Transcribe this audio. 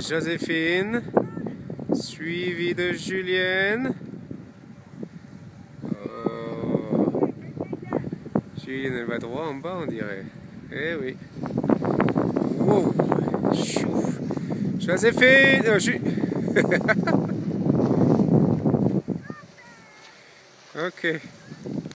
Joséphine, suivi de Julienne. Oh. Julienne, elle va droit en bas, on dirait. Eh oui. Wow. Chouf. Joséphine. Euh, ok.